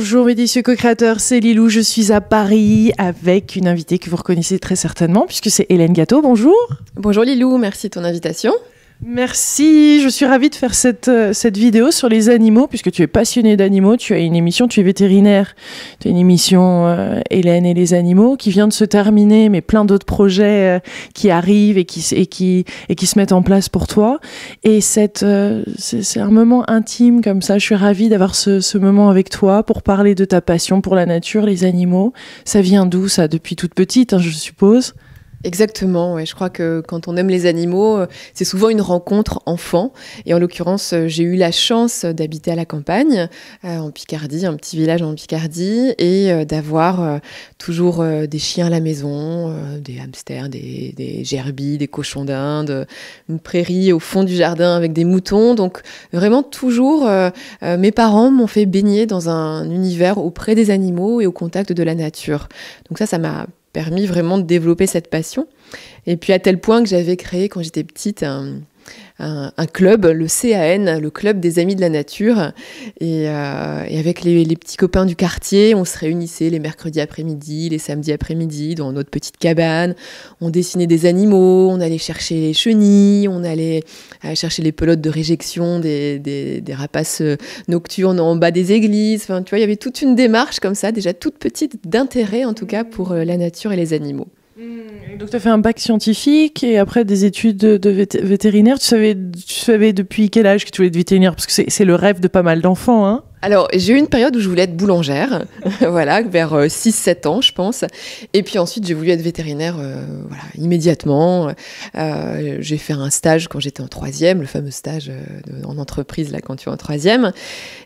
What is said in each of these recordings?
Bonjour mes délicieux co-créateurs, c'est Lilou, je suis à Paris avec une invitée que vous reconnaissez très certainement puisque c'est Hélène Gâteau, bonjour Bonjour Lilou, merci de ton invitation. Merci, je suis ravie de faire cette, euh, cette vidéo sur les animaux, puisque tu es passionnée d'animaux, tu as une émission, tu es vétérinaire, tu as une émission euh, Hélène et les animaux qui vient de se terminer, mais plein d'autres projets euh, qui arrivent et qui, et, qui, et qui se mettent en place pour toi. Et cette, c'est un moment intime comme ça, je suis ravie d'avoir ce, ce moment avec toi pour parler de ta passion pour la nature, les animaux. Ça vient d'où ça Depuis toute petite, hein, je suppose? Exactement, ouais. je crois que quand on aime les animaux, euh, c'est souvent une rencontre enfant. Et en l'occurrence, euh, j'ai eu la chance d'habiter à la campagne, euh, en Picardie, un petit village en Picardie, et d'avoir toujours des chiens à la maison, des hamsters, des, des gerbilles, des cochons d'Inde, une prairie au fond du jardin avec des moutons. Donc vraiment toujours, mes parents m'ont fait baigner dans un univers auprès des animaux et au contact de la nature. Donc ça, ça m'a permis vraiment de développer cette passion. Et puis à tel point que j'avais créé quand j'étais petite un, club, le CAN, le club des amis de la nature. Et, euh, avec les, petits copains du quartier, on se réunissait les mercredis après-midi, les samedis après-midi dans notre petite cabane. On dessinait des animaux, on allait chercher les chenilles, on allait euh, chercher les pelotes de réjection des, rapaces euh, nocturnes en bas des églises. Tu vois, il y avait toute une démarche comme ça, déjà toute petite, d'intérêt en tout cas pour la nature et les animaux. Mmh. Donc tu as fait un bac scientifique et après des études de, vétérinaire. Tu savais, tu savais depuis quel âge que tu voulais être vétérinaire? Parce que c'est le rêve de pas mal d'enfants. Hein alors, j'ai eu une période où je voulais être boulangère, voilà, vers 6-7 euh, ans, je pense. Et puis ensuite, j'ai voulu être vétérinaire, euh, voilà, immédiatement. Euh, j'ai fait un stage quand j'étais en troisième, le fameux stage en entreprise, là, quand tu es en troisième.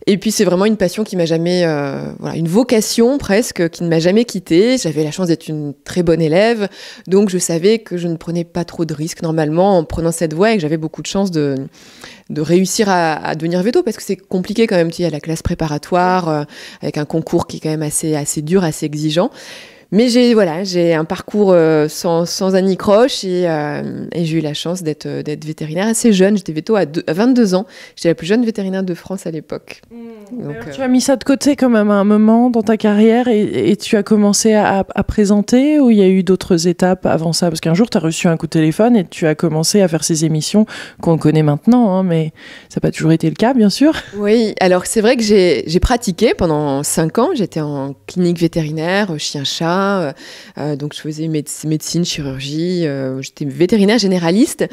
Et puis, c'est vraiment une passion qui m'a jamais, voilà, une vocation presque, qui ne m'a jamais quittée. J'avais la chance d'être une très bonne élève, donc je savais que je ne prenais pas trop de risques normalement en prenant cette voie et que j'avais beaucoup de chance de de réussir à, devenir veto parce que c'est compliqué quand même. Tu sais, a la classe préparatoire euh, avec un concours qui est quand même assez, assez dur, assez exigeant. Mais j'ai voilà, j'ai un parcours euh, sans, sans anicroche et, euh, et j'ai eu la chance d'être euh, d'être vétérinaire assez jeune. J'étais veto à, 22 ans. J'étais la plus jeune vétérinaire de France à l'époque. Mmh. tu as mis ça de côté quand même à un moment dans ta carrière et, et tu as commencé à, à, présenter ou il y a eu d'autres étapes avant ça? Parce qu'un jour, tu as reçu un coup de téléphone et tu as commencé à faire ces émissions qu'on connaît maintenant, hein, mais ça n'a pas toujours été le cas, bien sûr. Oui, alors c'est vrai que j'ai pratiqué pendant 5 ans. J'étais en clinique vétérinaire, chien-chat. Euh, euh, donc je faisais médecine, chirurgie, euh, j'étais vétérinaire généraliste.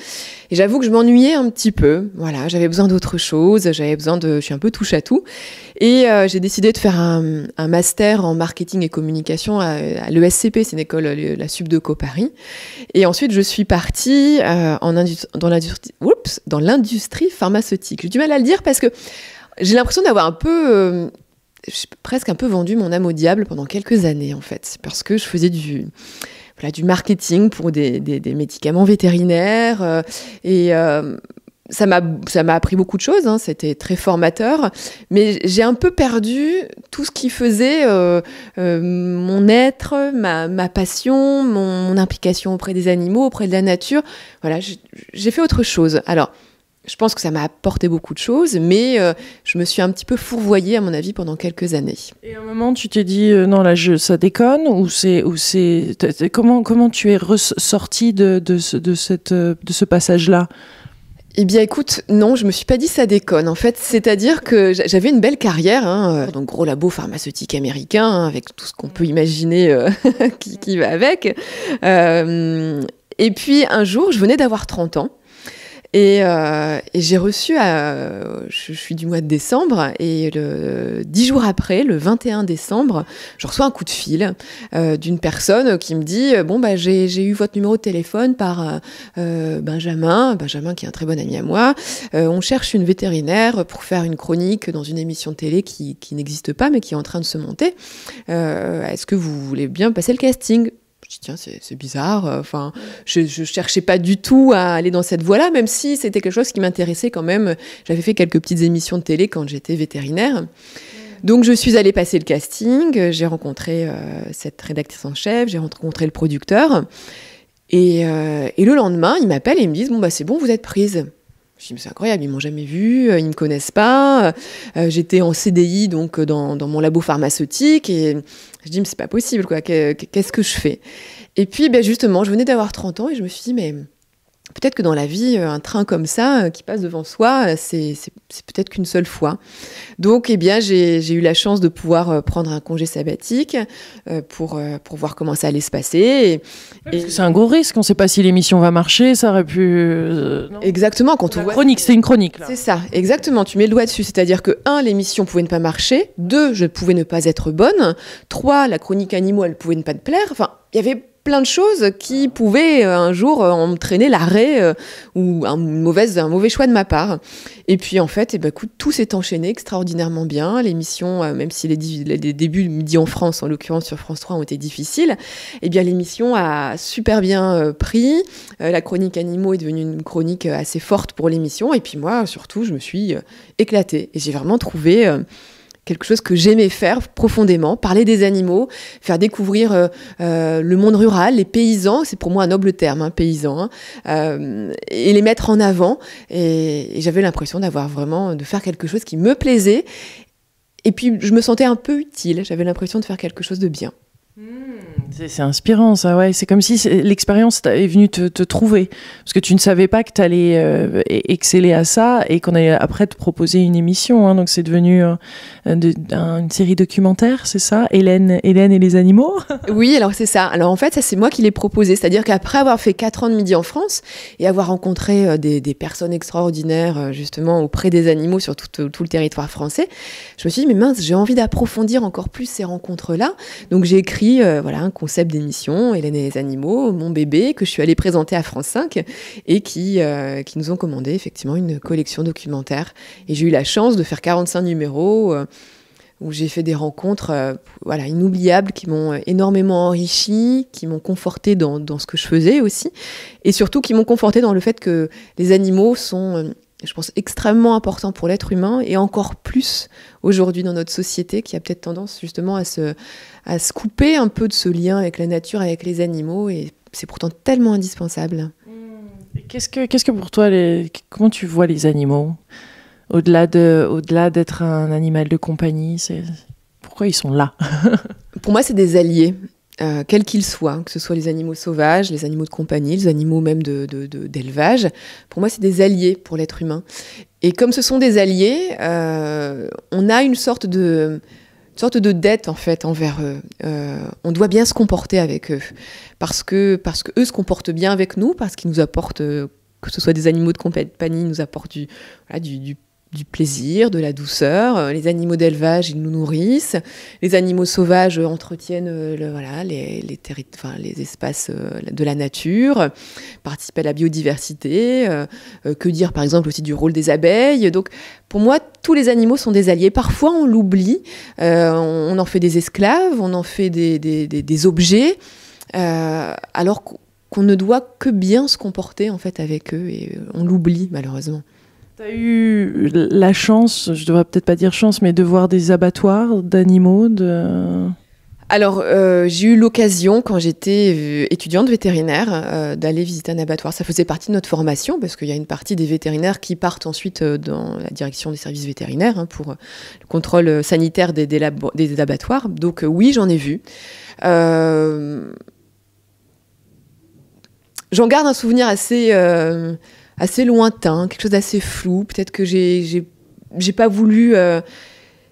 Et j'avoue que je m'ennuyais un petit peu. Voilà, j'avais besoin d'autre chose, j'avais besoin de... Je suis un peu touche à tout. Et j'ai décidé de faire un, master en marketing et communication à, l'ESCP, c'est une école, la Subdeco Paris. Et ensuite, je suis partie dans l'industrie pharmaceutique. J'ai du mal à le dire parce que j'ai l'impression d'avoir un peu presque un peu vendu mon âme au diable pendant quelques années en fait, parce que je faisais du, voilà, du marketing pour des, des, médicaments vétérinaires euh, et euh, ça m'a ça m'a appris beaucoup de choses. Hein, C'était très formateur, mais j'ai un peu perdu tout ce qui faisait euh, mon être, ma, ma passion, mon, mon, implication auprès des animaux, auprès de la nature. Voilà, j'ai fait autre chose. Alors je pense que ça m'a apporté beaucoup de choses, mais euh, je me suis un petit peu fourvoyée, à mon avis, pendant quelques années. Et à un moment, tu t'es dit, euh, non, là, je, ça déconne Ou c'est. Ou c'est comment, comment tu es ressortie de, de, ce, de, cette, euh, de ce passage-là? Eh bien, écoute, non, je me suis pas dit ça déconne. En fait, c'est-à-dire que j'avais une belle carrière, hein, donc gros labo pharmaceutique américain, hein, avec tout ce qu'on peut imaginer qui, qui, va avec. et puis, un jour, je venais d'avoir 30 ans. Et, euh, et j'ai reçu, euh, je, suis du mois de décembre, et le dix jours après, le 21 décembre, je reçois un coup de fil euh, d'une personne qui me dit bon bah j'ai eu votre numéro de téléphone par euh, Benjamin, Benjamin qui est un très bon ami à moi. Euh, on cherche une vétérinaire pour faire une chronique dans une émission de télé qui, qui n'existe pas mais qui est en train de se monter. Est-ce que vous voulez bien passer le casting? Je dis tiens c'est bizarre euh, enfin je, je cherchais pas du tout à aller dans cette voie-là même si c'était quelque chose qui m'intéressait quand même. J'avais fait quelques petites émissions de télé quand j'étais vétérinaire. Donc je suis allée passer le casting j'ai rencontré euh, cette rédactrice en chef j'ai rencontré le producteur. Et, euh, et le lendemain ils m'appellent et ils me disent bon bah c'est bon vous êtes prise Je me c'est incroyable, ils m'ont jamais vu, ils me connaissent pas. J'étais en CDI donc dans, dans, mon labo pharmaceutique et je dis, mais c'est pas possible, quoi. Qu'est-ce que je fais? Et puis, ben, justement, je venais d'avoir 30 ans et je me suis dit, mais Peut-être que dans la vie, euh, un train comme ça euh, qui passe devant soi, euh, c'est peut-être qu'une seule fois. Donc, eh bien, j'ai eu la chance de pouvoir prendre un congé sabbatique pour, pour voir comment ça allait se passer. Et, c'est un gros risque. On ne sait pas si l'émission va marcher. Ça aurait pu. exactement. Quand on chronique, c'est une chronique. C'est ça, exactement. Tu mets le doigt dessus. C'est-à-dire que un, l'émission pouvait ne pas marcher. Deux, je pouvais ne pas être bonne. Trois, la chronique animaux, elle pouvait ne pas te plaire. Enfin, il y avait plein de choses qui pouvaient euh, un jour euh, entraîner l'arrêt euh, ou un, mauvaise, un mauvais choix de ma part. Et puis en fait, eh ben, tout s'est enchaîné extraordinairement bien. L'émission, même si les, les, débuts midi en France, en l'occurrence sur France 3, ont été difficiles, eh bien l'émission a super bien pris. la chronique animaux est devenue une chronique assez forte pour l'émission. Et puis moi, surtout, je me suis éclatée. Et j'ai vraiment trouvé quelque chose que j'aimais faire profondément, parler des animaux, faire découvrir euh, euh, le monde rural, les paysans, c'est pour moi un noble terme, hein, paysan, hein, euh, et les mettre en avant. Et, j'avais l'impression d'avoir vraiment, de faire quelque chose qui me plaisait. Et puis je me sentais un peu utile, j'avais l'impression de faire quelque chose de bien. C'est inspirant, ça, ouais. C'est comme si l'expérience est venue te, trouver. Parce que tu ne savais pas que tu allais euh, e-, exceller à ça et qu'on allait après te proposer une émission. Hein. Donc c'est devenu euh, une série documentaire, c'est ça? Hélène, Hélène et les animaux? Oui, alors c'est ça. Alors en fait, ça c'est moi qui l'ai proposé. C'est-à-dire qu'après avoir fait 4 ans de midi en France et avoir rencontré euh, des, personnes extraordinaires justement auprès des animaux sur tout, tout, le territoire français, je me suis dit, mais mince, j'ai envie d'approfondir encore plus ces rencontres-là. Donc j'ai écrit voilà, un concept d'émission, Hélène et les animaux, mon bébé, que je suis allée présenter à France 5 et qui, euh, qui nous ont commandé effectivement une collection documentaire. Et j'ai eu la chance de faire 45 numéros. Euh, où j'ai fait des rencontres euh, voilà, inoubliables qui m'ont énormément enrichi, qui m'ont conforté dans, dans, ce que je faisais aussi, et surtout qui m'ont conforté dans le fait que les animaux sont je pense, extrêmement important pour l'être humain et encore plus aujourd'hui dans notre société qui a peut-être tendance justement à se, à se couper un peu de ce lien avec la nature, avec les animaux et c'est pourtant tellement indispensable. Qu'est-ce que, qu'est-ce que pour toi, les, comment tu vois les animaux? Au-delà, de, au-delà d'être un animal de compagnie c'est, Pourquoi ils sont là? Pour moi, c'est des alliés. Euh, quels qu'ils soient, que ce soit les animaux sauvages, les animaux de compagnie, les animaux même de, d'élevage. Pour moi, c'est des alliés pour l'être humain. Et comme ce sont des alliés, euh, on a une sorte de, sorte de dette en fait envers eux. Euh, on doit bien se comporter avec eux parce que parce que eux se comportent bien avec nous, parce qu'ils nous apportent que ce soit des animaux de compagnie, ils nous apportent du, voilà, du du plaisir, de la douceur. Euh, les animaux d'élevage, ils nous nourrissent. Les animaux sauvages entretiennent euh, le, voilà, les, les, espaces euh, de la nature, participent à la biodiversité. que dire par exemple aussi du rôle des abeilles Donc pour moi, tous les animaux sont des alliés. Parfois on l'oublie, on en fait des esclaves, on en fait des objets, alors qu'on ne doit que bien se comporter en fait avec eux et on l'oublie malheureusement. Tu as eu la chance, je devrais peut-être pas dire chance, mais de voir des abattoirs d'animaux. Alors, euh, j'ai eu l'occasion, quand j'étais euh, étudiante vétérinaire, euh, d'aller visiter un abattoir. Ça faisait partie de notre formation, parce qu'il y a une partie des vétérinaires qui partent ensuite dans la direction des services vétérinaires hein, pour le contrôle sanitaire des abattoirs. Donc oui, j'en ai vu. J'en garde un souvenir assez assez lointain, quelque chose d'assez flou. Peut-être que j'ai j'ai pas voulu euh,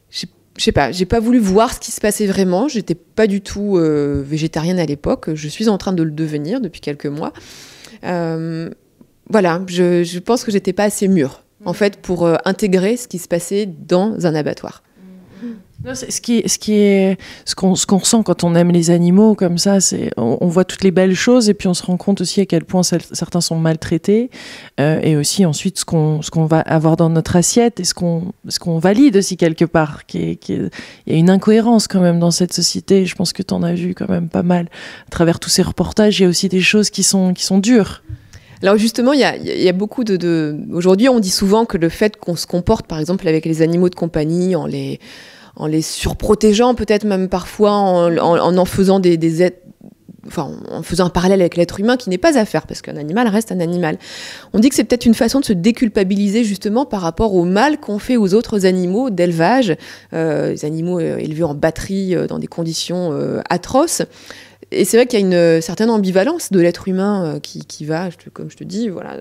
je sais pas, j'ai pas voulu voir ce qui se passait vraiment. J'étais pas du tout euh, végétarienne à l'époque. Je suis en train de le devenir depuis quelques mois. Euh, voilà, je, je, pense que j'étais pas assez mûre, en fait, pour intégrer ce qui se passait dans un abattoir ce qui, ce qui est, ce qu'on, ce qu'on ressent quand on aime les animaux comme ça, c'est, on, voit toutes les belles choses et puis on se rend compte aussi à quel point certains sont maltraités euh, et aussi ensuite ce qu'on, ce qu'on va avoir dans notre assiette et ce qu'on, ce qu'on valide aussi quelque part. Qui il y a une incohérence quand même dans cette société. Je pense que tu en as vu quand même pas mal à travers tous ces reportages. Il y a aussi des choses qui sont, qui sont dures. Alors justement, il y a, y a, beaucoup de, de... Aujourd'hui, on dit souvent que le fait qu'on se comporte, par exemple, avec les animaux de compagnie, en les en les surprotégeant, peut-être même parfois en en, faisant des, en faisant un parallèle avec l'être humain qui n'est pas à faire, parce qu'un animal reste un animal. On dit que c'est peut-être une façon de se déculpabiliser justement par rapport au mal qu'on fait aux autres animaux d'élevage, euh, les animaux euh, élevés en batterie euh, dans des conditions atroces. Et c'est vrai qu'il y a une certaine ambivalence de l'être humain qui, qui, va, comme je te dis, voilà,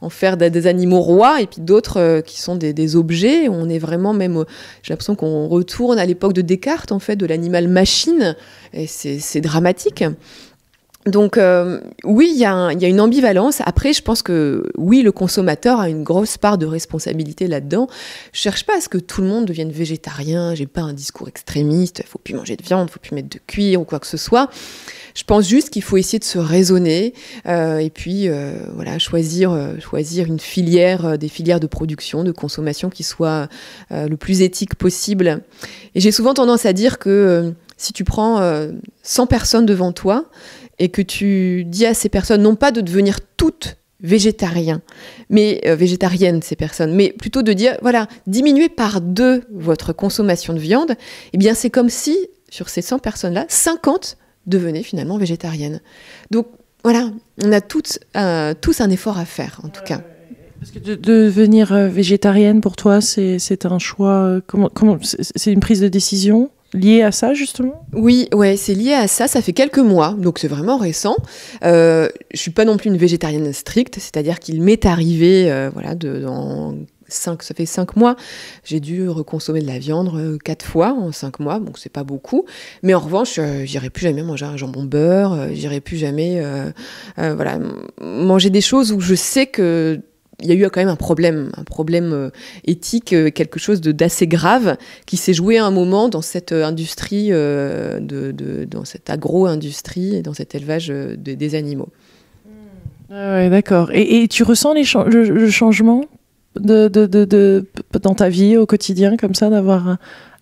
en faire des, animaux rois et puis d'autres qui sont des, objets. On est vraiment même, j'ai l'impression qu'on retourne à l'époque de Descartes en fait, de l'animal machine. Et c'est dramatique. Donc euh, oui, il y, a une ambivalence. Après, je pense que oui, le consommateur a une grosse part de responsabilité là-dedans. Je cherche pas à ce que tout le monde devienne végétarien. J'ai pas un discours extrémiste. Il faut plus manger de viande, il faut plus mettre de cuir ou quoi que ce soit. Je pense juste qu'il faut essayer de se raisonner euh, et puis euh, voilà choisir choisir une filière, des filières de production, de consommation qui soient le plus éthique possible. Et j'ai souvent tendance à dire que si tu prends 100 personnes devant toi et que tu dis à ces personnes non pas de devenir toutes végétariens, mais euh, végétariennes ces personnes, mais plutôt de dire voilà, diminuez par deux votre consommation de viande, eh bien c'est comme si sur ces 100 personnes-là, 50 devenaient finalement végétariennes. Donc voilà, on a toutes, euh, tous un effort à faire en tout cas. Parce que de, devenir euh, végétarienne pour toi, c'est un choix, comment, comment c'est une prise de décision lié à ça justement? Oui, ouais, c'est lié à ça. Ça fait quelques mois, donc c'est vraiment récent. Euh, je suis pas non plus une végétarienne stricte, c'est-à-dire qu'il m'est arrivé, euh, voilà, de, dans cinq, ça fait cinq mois, j'ai dû reconsommer de la viande euh, quatre fois en cinq mois, donc c'est pas beaucoup. Mais en revanche, euh, j'irai plus jamais manger un jambon beurre, j'irai plus jamais, voilà, manger des choses où je sais que il y a eu quand même un problème, un problème euh, éthique, euh, quelque chose d'assez grave qui s'est joué à un moment dans cette euh, industrie, de, dans cette agro-industrie et dans cet élevage des animaux. Ah d'accord. Et, tu ressens les le, changement? De, de, dans ta vie au quotidien, comme ça, d'avoir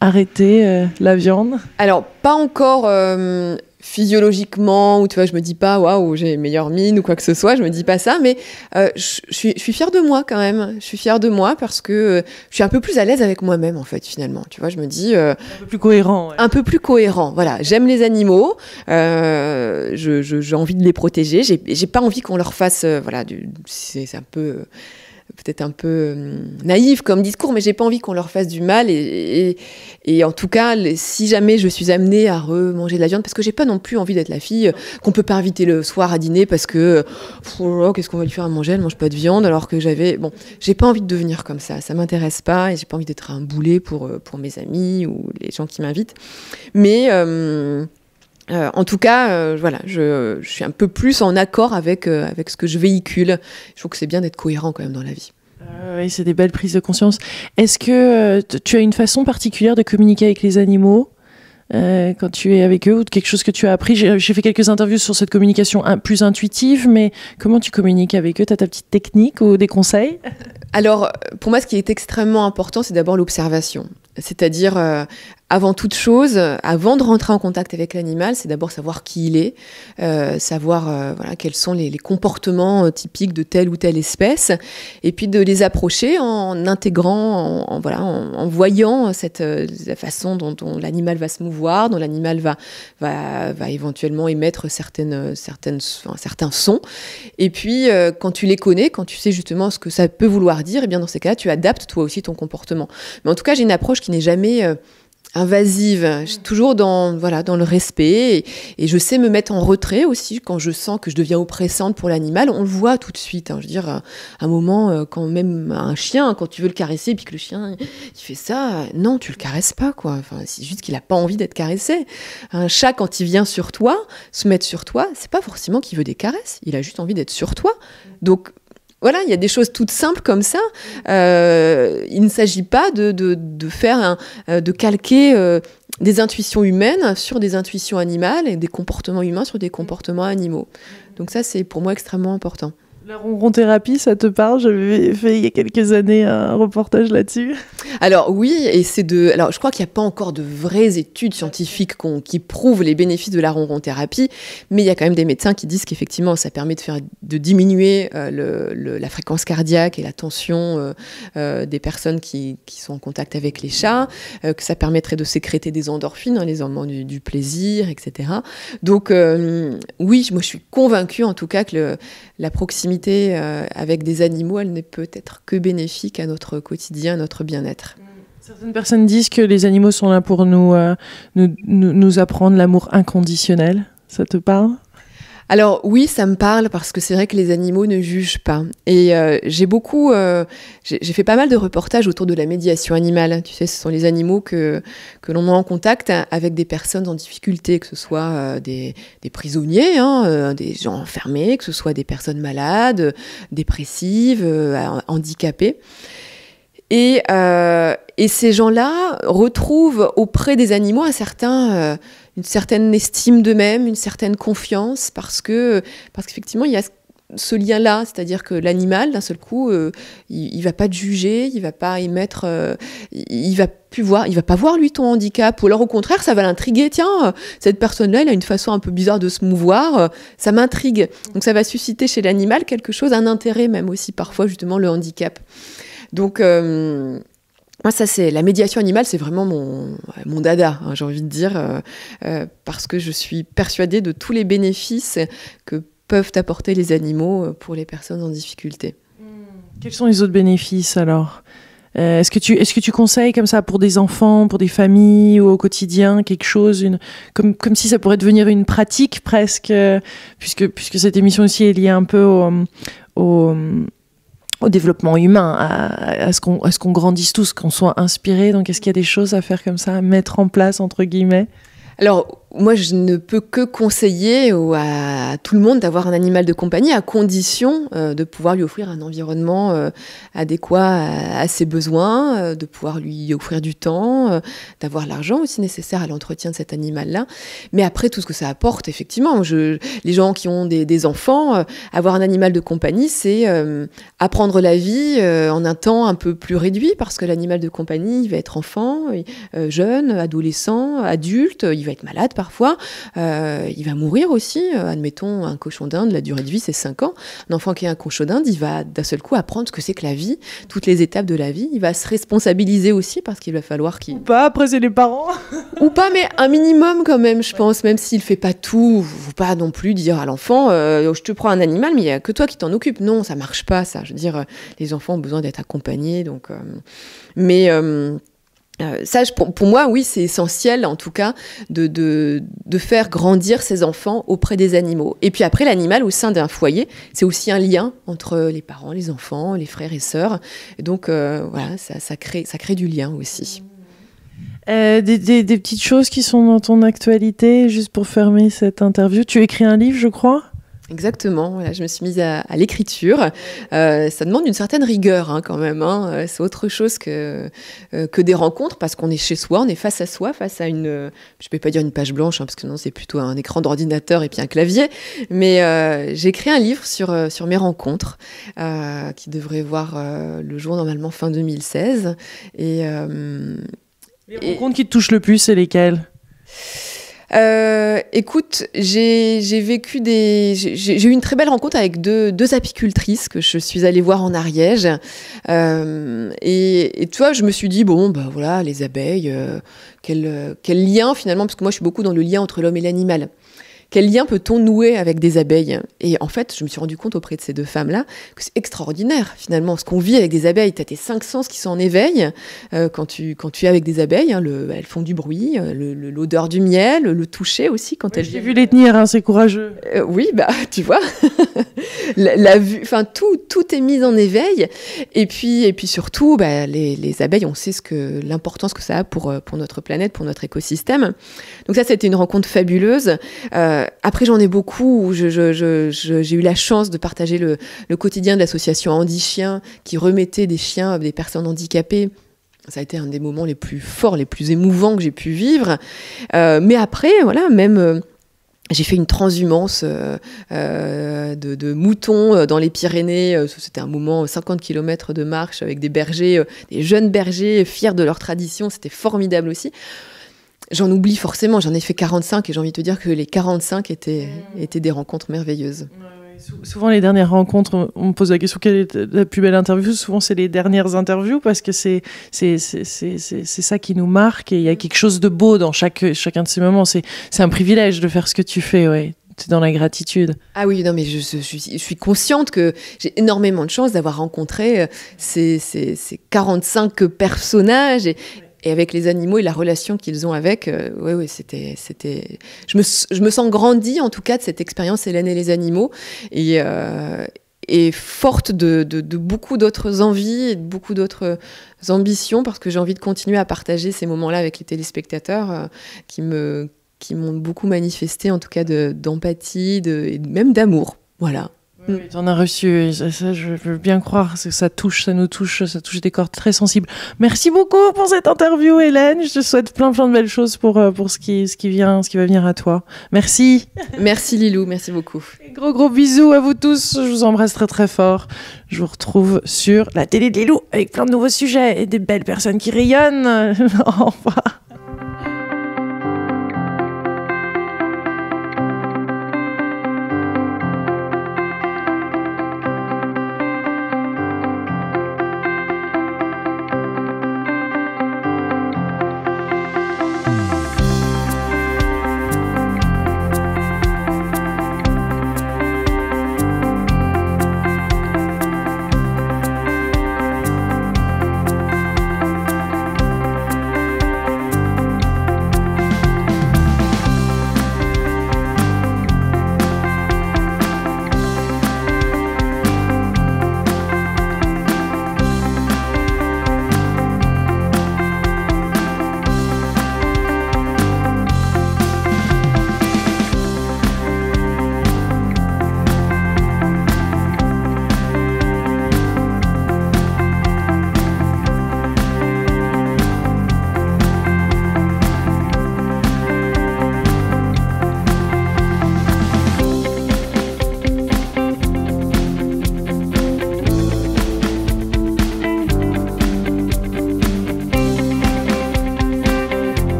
arrêté la viande? Alors, pas encore physiologiquement, ou tu vois, je me dis pas waouh, j'ai meilleure mine ou quoi que ce soit, je me dis pas ça, mais euh, je, suis, je suis fière de moi quand même. Je suis fière de moi parce que euh, je suis un peu plus à l'aise avec moi-même en fait, finalement. Tu vois, je me dis. Euh, un peu plus cohérent. Un peu plus cohérent, voilà. J'aime les animaux, j'ai envie de les protéger, j'ai pas envie qu'on leur fasse. voilà, c'est un peu peut-être un peu euh, naïf comme discours, mais j'ai pas envie qu'on leur fasse du mal. Et, en tout cas, si jamais je suis amenée à remanger de la viande, parce que j'ai pas non plus envie d'être la fille qu'on peut pas inviter le soir à dîner parce que oh qu'est-ce qu'on va lui faire à manger Elle mange pas de viande, alors que j'avais bon, j'ai pas envie de devenir comme ça. Ça m'intéresse pas et j'ai pas envie d'être un boulet pour euh, pour mes amis ou les gens qui m'invitent. Mais euh, euh, en tout cas, euh, voilà, je, suis un peu plus en accord avec, euh, avec ce que je véhicule. Je trouve que c'est bien d'être cohérent quand même dans la vie. oui, c'est des belles prises de conscience. Est-ce que tu as une façon particulière de communiquer avec les animaux quand tu es avec eux ou quelque chose que tu as appris? J'ai fait quelques interviews sur cette communication plus intuitive, mais comment tu communiques avec eux? Tu as ta petite technique ou des conseils? Alors, pour moi, ce qui est extrêmement important, c'est d'abord l'observation. C'est-à-dire, avant toute chose, avant de rentrer en contact avec l'animal, c'est d'abord savoir qui il est, euh, savoir euh, voilà quels sont les, comportements euh, typiques de telle ou telle espèce, et puis de les approcher en intégrant, en, voilà, en, voyant cette la façon dont, l'animal va se mouvoir, dont l'animal va, va, va éventuellement émettre certaines, certaines, certains sons. Et puis quand tu les connais, quand tu sais justement ce que ça peut vouloir dire, et eh bien dans ces cas-là, tu adaptes toi aussi ton comportement. Mais en tout cas, j'ai une approche qui n'est jamais invasive, toujours dans voilà dans le respect et, je sais me mettre en retrait aussi quand je sens que je deviens oppressante pour l'animal. On le voit tout de suite. Hein. je veux dire, à un moment, euh, quand même un chien, quand tu veux le caresser, puis que le chien il fait ça, non, tu le caresses pas quoi. Enfin, c'est juste qu'il a pas envie d'être caressé. Un chat quand il vient sur toi, se mettre sur toi, c'est pas forcément qu'il veut des caresses. Il a juste envie d'être sur toi. Donc voilà, il y a des choses toutes simples comme ça. Euh, il ne s'agit pas de, de, faire un, euh, de calquer euh, des intuitions humaines sur des intuitions animales et des comportements humains sur des comportements animaux. Donc ça, c'est pour moi extrêmement important. La ronron-thérapie, ça te parle? J'avais fait il y a quelques années un reportage là-dessus. Alors oui, et c'est de. Alors je crois qu'il n'y a pas encore de vraies études scientifiques qui prouvent les bénéfices de la ronron-thérapie, mais il y a quand même des médecins qui disent qu'effectivement ça permet de faire de diminuer euh, la fréquence cardiaque et la tension euh, euh, des personnes qui, sont en contact avec les chats, que ça permettrait de sécréter des endorphines, hein, les hormones du, plaisir, etc. Donc oui, moi je suis convaincue en tout cas que la proximité euh, avec des animaux, elle n'est peut-être que bénéfique à notre quotidien, à notre bien-être. Certaines personnes disent que les animaux sont là pour nous, euh, nous, nous apprendre l'amour inconditionnel. Ça te parle? Alors oui, ça me parle parce que c'est vrai que les animaux ne jugent pas. Et euh, j'ai beaucoup, euh, j'ai fait pas mal de reportages autour de la médiation animale. Tu sais, ce sont les animaux que, que l'on met en contact avec des personnes en difficulté, que ce soit euh, des, prisonniers, hein, des gens enfermés, que ce soit des personnes malades, dépressives, handicapées. Et, et ces gens-là retrouvent auprès des animaux un certain une certaine estime d'eux-mêmes, une certaine confiance, parce que parce qu'effectivement, il y a ce lien-là, c'est-à-dire que l'animal, d'un seul coup, euh, il, ne va pas te juger, il va pas émettre, euh, il va plus il va pas voir lui ton handicap, ou alors au contraire, ça va l'intriguer. Tiens, cette personne-là, elle a une façon un peu bizarre de se mouvoir, ça m'intrigue. Donc ça va susciter chez l'animal quelque chose, un intérêt même aussi parfois justement le handicap. Donc euh, moi, ça, c'est la médiation animale, c'est vraiment mon, mon dada, hein, j'ai envie de dire, euh, euh, parce que je suis persuadée de tous les bénéfices que peuvent apporter les animaux euh, pour les personnes en difficulté. Hmm. Quels sont les autres bénéfices alors? Est-ce que, tu, est que tu conseilles comme ça pour des enfants, pour des familles ou au quotidien quelque chose, comme, comme si ça pourrait devenir une pratique presque, puisque, puisque cette émission aussi est liée un peu au au développement humain, à, ce qu'on grandisse tous, qu'on soit inspiré. Donc, est-ce qu'il y a des choses à faire comme ça, à mettre en place, entre guillemets? Alors, moi, je ne peux que conseiller à tout le monde d'avoir un animal de compagnie à condition euh, de pouvoir lui offrir un environnement euh, adéquat à, ses besoins, euh, de pouvoir lui offrir du temps, d'avoir l'argent aussi nécessaire à l'entretien de cet animal-là. Mais après, tout ce que ça apporte, effectivement, les gens qui ont des, des enfants, avoir un animal de compagnie, c'est apprendre la vie en un temps un peu plus réduit parce que l'animal de compagnie, il va être enfant, jeune, adolescent, adulte, il va être malade parfois, euh, il va mourir aussi. Euh, admettons, un cochon d'Inde, la durée de vie, c'est 5 ans. Un enfant qui est un cochon d'Inde, il va d'un seul coup apprendre ce que c'est que la vie, toutes les étapes de la vie. Il va se responsabiliser aussi parce qu'il va falloir qu'il... Ou pas, après c'est les parents. Ou pas, mais un minimum quand même, je pense, même s'il fait pas tout. Faut pas non plus dire à l'enfant, euh, je te prends un animal, mais il y a que toi qui t'en occupe. Non, ça marche pas, ça. Je veux dire, les enfants ont besoin d'être accompagnés, donc... mais... Euh, pour, moi, oui, c'est essentiel, en tout cas, de, faire grandir ses enfants auprès des animaux. Et puis après, l'animal au sein d'un foyer, c'est aussi un lien entre les parents, les enfants, les frères et sœurs. Donc, euh, voilà, ça, crée, du lien aussi. Euh, des, des, petites choses qui sont dans ton actualité, juste pour fermer cette interview. Tu écris un livre, je crois? Exactement, voilà, je me suis mise à, l'écriture. Euh, ça demande une certaine rigueur hein, quand même. Hein. Euh, c'est autre chose que, euh, que des rencontres parce qu'on est chez soi, on est face à soi, face à une, je ne vais pas dire une page blanche hein, parce que non, c'est plutôt un écran d'ordinateur et puis un clavier. Mais j'ai écrit un livre sur, sur mes rencontres qui devrait voir le jour normalement fin 2016. Et, les rencontres qui te touchent le plus, c'est lesquelles? Euh, écoute, j'ai vécu des. J'ai eu une très belle rencontre avec deux, deux, apicultrices que je suis allée voir en Ariège. Euh, et, et, tu vois, je me suis dit, bon, bah voilà, les abeilles, euh, quel, quel lien finalement, parce que moi je suis beaucoup dans le lien entre l'homme et l'animal. Quel lien peut-on nouer avec des abeilles? Et en fait, je me suis rendu compte auprès de ces deux femmes-là que c'est extraordinaire finalement ce qu'on vit avec des abeilles. Tu as tes cinq sens qui sont en éveil euh, quand, tu, quand tu es avec des abeilles. Hein, le, elles font du bruit, euh, l'odeur du miel, le toucher aussi quand elles. J'ai vu les tenir, hein, c'est courageux. Euh, oui, bah tu vois, la, vue, enfin tout, tout est mis en éveil. Et puis, et puis surtout, bah, les, les abeilles, on sait ce que l'importance que ça a pour, pour notre planète, pour notre écosystème. Donc ça, c'était une rencontre fabuleuse. Euh, après, j'en ai beaucoup j'ai eu la chance de partager le, quotidien de l'association Andy Chien qui remettait des chiens des personnes handicapées ça a été un des moments les plus forts, les plus émouvants que j'ai pu vivre. Euh, mais après, voilà, même euh, j'ai fait une transhumance euh, euh, de, moutons euh, dans les Pyrénées. C'était un moment 50 km de marche avec des bergers, des jeunes bergers fiers de leur tradition. C'était formidable aussi. J'en oublie forcément, j'en ai fait 45 et j'ai envie de te dire que les 45 étaient, mmh. étaient des rencontres merveilleuses. Souvent, les dernières rencontres, on me pose la question quelle est la plus belle interview? Souvent, c'est les dernières interviews parce que c'est ça qui nous marque et il y a quelque chose de beau dans chaque, chacun de ces moments. C'est un privilège de faire ce que tu fais, ouais. Dans la gratitude. Ah oui, non, mais je, je, je suis consciente que j'ai énormément de chance d'avoir rencontré euh, ces, ces, ces, 45 personnages et, et avec les animaux et la relation qu'ils ont avec, euh, oui, c'était. Je me, je me sens grandie en tout cas de cette expérience Hélène et les animaux et, euh, et forte de, de, beaucoup d'autres envies et de beaucoup d'autres ambitions parce que j'ai envie de continuer à partager ces moments-là avec les téléspectateurs euh, qui me qui m'ont beaucoup manifesté en tout cas de, d'empathie de, et même d'amour. Voilà. Oui, tu en as reçu, ça, je veux bien croire, que ça touche, ça nous touche, ça touche des cordes très sensibles. Merci beaucoup pour cette interview, Hélène. Je te souhaite plein plein de belles choses pour, euh, pour ce, qui, ce, qui vient, ce qui va venir à toi. Merci. Merci Lilou, merci beaucoup. gros gros bisous à vous tous, je vous embrasse très très fort. Je vous retrouve sur la télé de Lilou avec plein de nouveaux sujets et des belles personnes qui rayonnent. Au revoir.